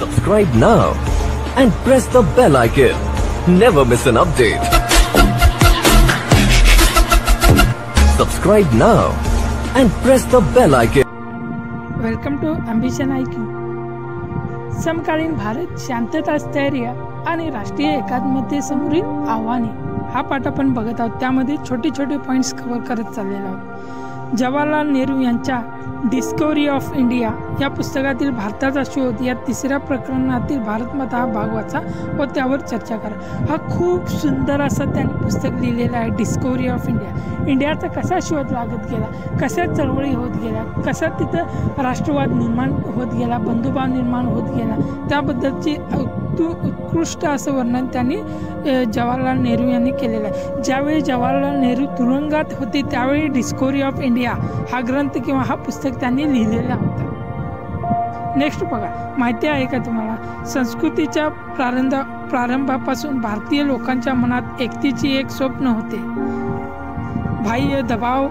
Subscribe now and press the bell icon. Never miss an update. Subscribe now and press the bell icon. Welcome to Ambition IQ. समकालीन भारत शांतता स्थैर्य आणि राष्ट्रीय एकात्मते समोरील आव्हाने हा पाठ आपण बघत आहोत त्यामध्ये छोटे छोटे पॉईंट्स कव्हर करत चाललेलो आहोत जवाहरलाल नेहरू यांच्या डिस्कवरी ऑफ इंडिया या पुस्तकातील भारताचा शोध या तिसऱ्या प्रकरणातील भारतमाता हा भाग वाचा व त्यावर चर्चा करा. हा खूप सुंदर असं त्याने पुस्तक लिहिलेलं आहे डिस्कवरी ऑफ इंडिया इंडियाचा कसा शोध लागत गेला? कशा चळवळी होत गेल्या? कसा तिथं राष्ट्रवाद निर्माण होत गेला? बंधुभाव निर्माण होत गेला? त्याबद्दलची अतु उत्कृष्ट असं वर्णन त्यांनी जवाहरलाल नेहरू यांनी केलेलं आहे. ज्यावेळी जवाहरलाल नेहरू तुरुंगात होते त्यावेळी डिस्कवरी ऑफ इंडिया हा ग्रंथ किंवा हा पुस्तक त्यांनी लिहिलेला होता. नेक्स्ट बघा माहिती आहे का तुम्हाला? संस्कृतीच्या प्रारंभ प्रारंभापासून भारतीय लोकांच्या मनात एकतीची एक स्वप्न होते. बाह्य दबाव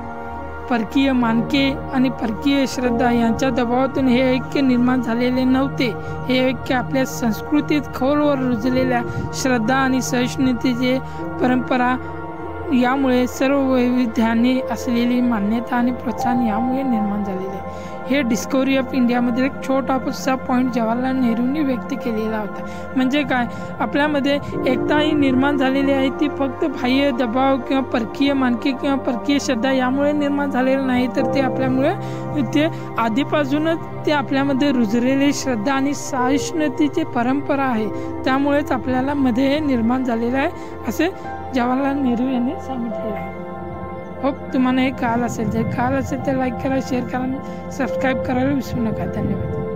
परकीय मानके आणि परकीय श्रद्धा यांच्या दबावातून हे ऐक्य निर्माण झालेले नव्हते. हे ऐक्य आपल्या संस्कृतीत खोलवर रुजलेल्या श्रद्धा आणि सहिष्णुतेचे परंपरा यामुळे सर्व वैविध्याने असलेली मान्यता आणि प्रोत्साहन यामुळे निर्माण झालेले. आहे हे डिस्कवरी ऑफ इंडियामधील एक छोटासा पॉईंट जवाहरलाल नेहरूंनी व्यक्त केलेला होता. म्हणजे काय? आपल्यामध्ये एकता ही निर्माण झालेली आहे ती फक्त बाह्य दबाव किंवा परकीय मानकी किंवा परकीय श्रद्धा यामुळे निर्माण झालेलं नाही तर ते आपल्यामुळे ते आधीपासूनच ते आपल्यामध्ये रुजलेली श्रद्धा आणि सहिष्णुतेची परंपरा आहे. त्यामुळेच आपल्याला मध्ये हे निर्माण झालेलं आहे असे जवाहरलाल नेहरू यांनी सांगितलेलं आहे. होप तुम्हाला हे कळालं असेल. जर कळालं असेल तर लाईक करा शेअर करा सबस्क्राईब करायला विसरू नका. धन्यवाद.